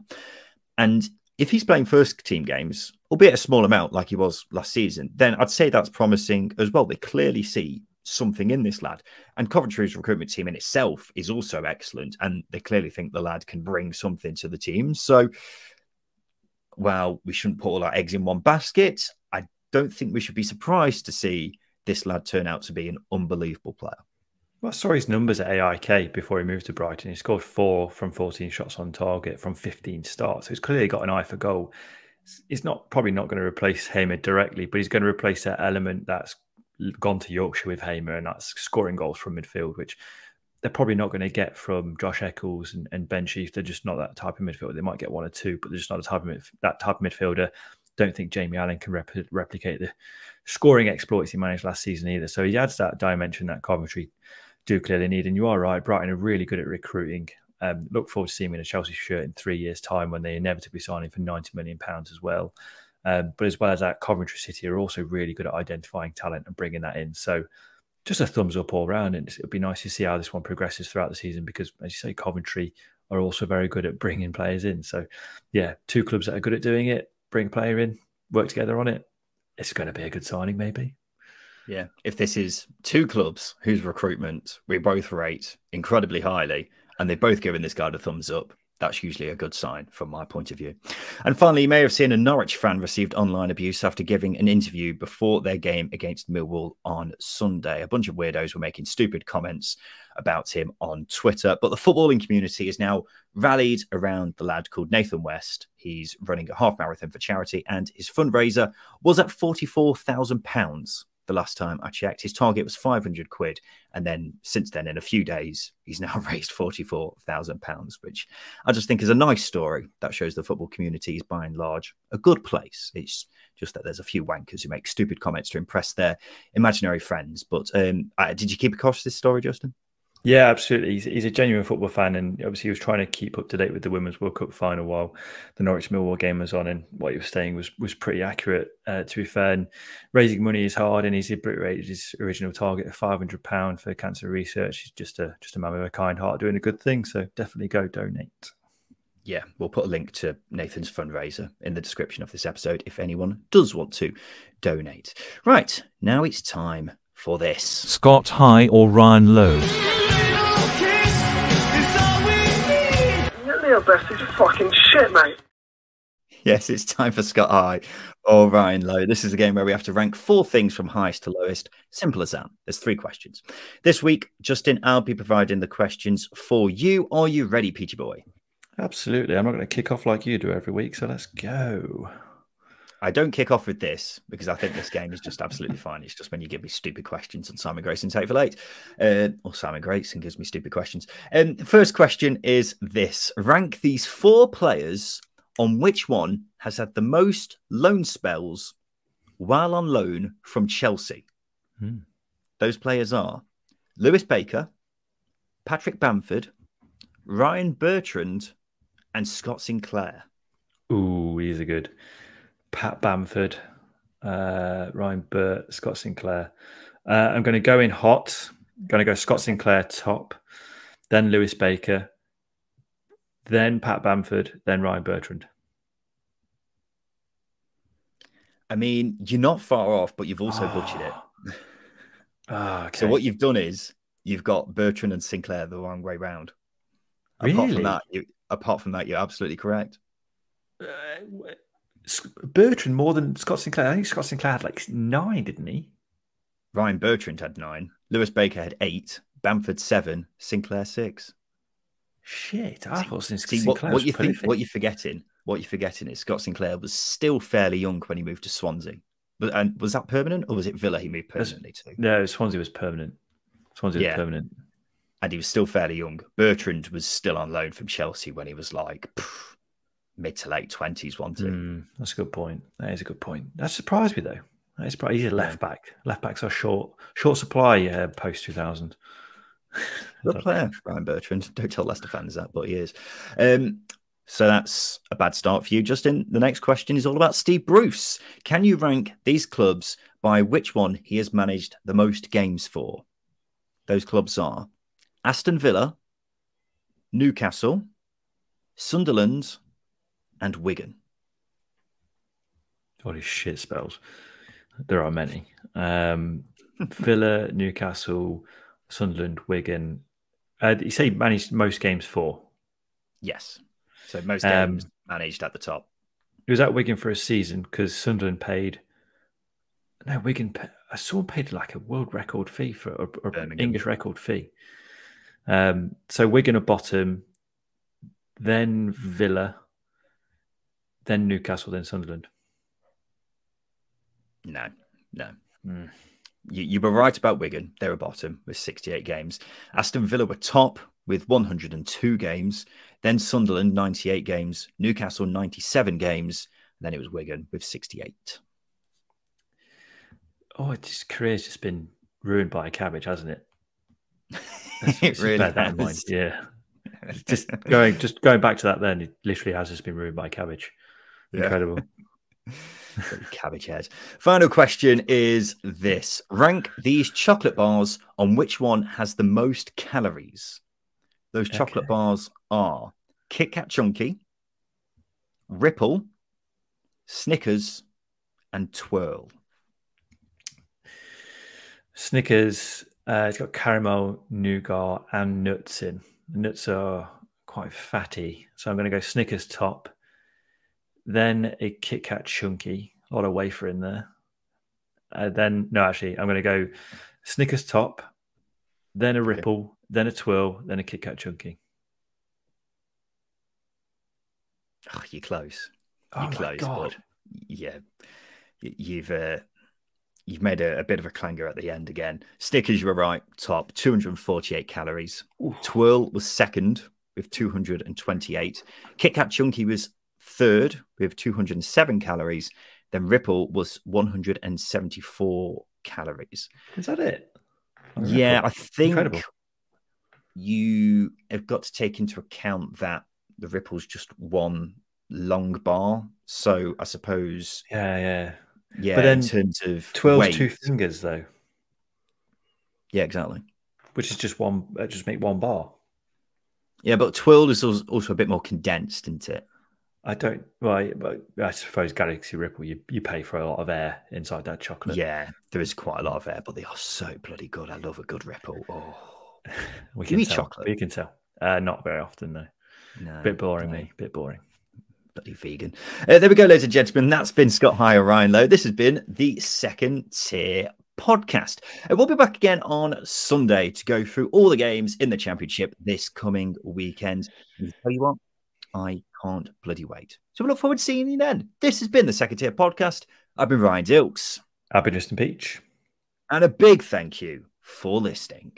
Speaker 1: And if he's playing first team games, albeit a small amount like he was last season, then I'd say that's promising as well. They clearly see something in this lad. And Coventry's recruitment team in itself is also excellent. And they clearly think the lad can bring something to the team. So, well, we shouldn't put all our eggs in one basket. I don't think we should be surprised to see this lad turn out to be an unbelievable player.
Speaker 2: Well, I saw his numbers at AIK before he moved to Brighton. He scored four from 14 shots on target from 15 starts. So he's clearly got an eye for goal. He's not probably not going to replace Hamer directly, but he's going to replace that element that's gone to Yorkshire with Hamer, and that's scoring goals from midfield, which they're probably not going to get from Josh Eccles and, and Ben Sheaf. They're just not that type of midfielder. They might get one or two, but they're just not type that type of midfielder. Don't think Jamie Allen can rep replicate the scoring exploits he managed last season either. So he adds that dimension that Coventry do clearly need. And you are right, Brighton are really good at recruiting. Um, look forward to seeing him in a Chelsea shirt in three years' time when they inevitably sign him for ninety million pounds as well. Um, but as well as that, Coventry City are also really good at identifying talent and bringing that in. So just a thumbs up all round. And it'd be nice to see how this one progresses throughout the season because, as you say, Coventry are also very good at bringing players in. So, yeah, two clubs that are good at doing it, bring a player in, work together on it. It's going to be a good signing, maybe.
Speaker 1: Yeah, if this is two clubs whose recruitment we both rate incredibly highly, and they've both given this guy a thumbs up, that's usually a good sign from my point of view. And finally, you may have seen a Norwich fan received online abuse after giving an interview before their game against Millwall on Sunday. A bunch of weirdos were making stupid comments about him on Twitter, but the footballing community is now rallied around the lad called Nathan West. He's running a half marathon for charity, and his fundraiser was at £44,000 the last time I checked. His target was 500 quid. And then since then, in a few days, he's now raised £44,000, which I just think is a nice story that shows the football community is by and large a good place. It's just that there's a few wankers who make stupid comments to impress their imaginary friends. But um, did you keep across this story, Justin?
Speaker 2: Yeah, absolutely. He's, he's, a genuine football fan, and obviously he was trying to keep up to date with the Women's World Cup final while the Norwich Millwall game was on. And what he was saying was was pretty accurate. Uh, to be fair, and raising money is hard, and he's reiterated his original target of five hundred pound for cancer research. He's just a just a man with a kind heart doing a good thing. So definitely go donate.
Speaker 1: Yeah, we'll put a link to Nathan's fundraiser in the description of this episode if anyone does want to donate. Right now, it's time for this.
Speaker 3: Scott High or Ryan Lowe.
Speaker 4: Neil Best is fucking shit, mate.
Speaker 1: Yes, it's time for Scott High or Ryan Lowe. This is a game where we have to rank four things from highest to lowest. Simple as that. There's three questions. This week, Justin, I'll be providing the questions for you. Are you ready, Peachy Boy?
Speaker 2: Absolutely. I'm not going to kick off like you do every week, so let's go.
Speaker 1: I don't kick off with this because I think this game is just absolutely fine. It's just when you give me stupid questions and Simon Grayson take for late, uh, or Simon Grayson gives me stupid questions. And um, first question is this: rank these four players on which one has had the most loan spells while on loan from Chelsea. Hmm. Those players are Lewis Baker, Patrick Bamford, Ryan Bertrand, and Scott Sinclair.
Speaker 2: Ooh, he's a good. Pat Bamford, uh, Ryan Burt, Scott Sinclair. Uh, I'm going to go in hot. I'm going to go Scott Sinclair top, then Lewis Baker, then Pat Bamford, then Ryan Bertrand.
Speaker 1: I mean, you're not far off, but you've also oh. butchered it.
Speaker 2: Oh, okay.
Speaker 1: So what you've done is you've got Bertrand and Sinclair the wrong way round.
Speaker 2: Really?
Speaker 1: Apart from that, you, apart from that, you're absolutely correct.
Speaker 2: Uh, Bertrand more than Scott Sinclair. I think Scott Sinclair had like nine, didn't he?
Speaker 1: Ryan Bertrand had nine. Lewis Baker had eight. Bamford seven. Sinclair six.
Speaker 2: Shit, I thought Sinclair
Speaker 1: See, what, what you think, what you're forgetting, what you're forgetting is Scott Sinclair was still fairly young when he moved to Swansea. But and was that permanent or was it Villa he moved permanently to?
Speaker 2: No, Swansea was permanent. Swansea yeah. was permanent.
Speaker 1: And he was still fairly young. Bertrand was still on loan from Chelsea when he was like pff, mid to late twenties, wasn't it?
Speaker 2: Mm, that's a good point. That is a good point. That surprised me though. That is probably he's a left back. Left backs are short, short supply uh, post two thousand.
Speaker 1: Good player, Ryan Bertrand. Don't tell Leicester fans that, but he is. Um, so that's a bad start for you, Justin. The next question is all about Steve Bruce. Can you rank these clubs by which one he has managed the most games for? Those clubs are Aston Villa, Newcastle, Sunderland, and Wigan.
Speaker 2: Holy shit spells. There are many. Um, Villa, Newcastle, Sunderland, Wigan. Uh, you say managed most games for?
Speaker 1: Yes. So most
Speaker 2: Um,
Speaker 1: games managed at the top.
Speaker 2: He was at Wigan for a season because Sunderland paid. No, Wigan. pa- I saw paid like a world record fee for or, or English record fee. Um, so Wigan at bottom, then Villa, then Newcastle, then Sunderland.
Speaker 1: No, no.
Speaker 2: Hmm.
Speaker 1: You, you were right about Wigan. They were bottom with 68 games. Aston Villa were top with 102 games. Then Sunderland, 98 games. Newcastle, 97 games. And then it was Wigan with 68.
Speaker 2: Oh, it's- his career's just been ruined by a cabbage, hasn't it?
Speaker 1: it really
Speaker 2: bear that in mind. Yeah. Just going, just going back to that. Then it literally has just been ruined by cabbage.
Speaker 1: Yeah.
Speaker 2: Incredible.
Speaker 1: Cabbage head. Final question is this Rank these chocolate bars on which one has the most calories. Those chocolate
Speaker 2: Okay.
Speaker 1: bars are Kit Kat Chunky, Ripple, Snickers, and Twirl.
Speaker 2: Snickers, uh, it's got caramel, nougat, and nuts in. The nuts are quite fatty, so I'm going to go Snickers top, then a Kit Kat chunky, a lot of wafer in there. Uh, then no, actually, I'm going to go Snickers top, then a Ripple, then a Twirl, then a Kit Kat chunky.
Speaker 1: Oh, you're close.
Speaker 2: Oh
Speaker 1: You're
Speaker 2: my
Speaker 1: close,
Speaker 2: God.
Speaker 1: bud. Yeah. You've uh, you've made a, a bit of a clanger at the end again. Snickers, you were right, top 248 calories. Twirl was second with 228. Kit Kat Chunky was third with 207 calories. Then Ripple was 174 calories.
Speaker 2: Is that it?
Speaker 1: Yeah. I think
Speaker 2: Incredible.
Speaker 1: you have got to take into account that the Ripple's just one long bar. So I suppose,
Speaker 2: Yeah, yeah.
Speaker 1: yeah,
Speaker 2: But then
Speaker 1: in terms of
Speaker 2: Twirl's
Speaker 1: weight,
Speaker 2: two fingers though,
Speaker 1: yeah, exactly.
Speaker 2: which is just one. Uh, just make one bar.
Speaker 1: Yeah, but Twirl is also a bit more condensed, isn't it?
Speaker 2: I don't. Well, I, but I suppose Galaxy Ripple, you, you pay for a lot of air inside that chocolate.
Speaker 1: Yeah, there is quite a lot of air, but they are so bloody good. I love a good Ripple. Oh,
Speaker 2: we can tell.
Speaker 1: chocolate?
Speaker 2: You can tell. Uh, not very often, though.
Speaker 1: no,
Speaker 2: Bit boring,
Speaker 1: no.
Speaker 2: me. Bit boring.
Speaker 1: bloody vegan. Uh, there we go, ladies and gentlemen. That's been Scott High or Ryan Lowe. This has been the second tier podcast. Uh, we'll be back again on Sunday to go through all the games in the championship this coming weekend. And tell you what, I can't bloody wait. So we look forward to seeing you then. This has been the second tier podcast. I've been Ryan Dilks,
Speaker 2: I've been Justin Peach.
Speaker 1: and a big thank you for listening.